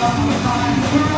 love will find the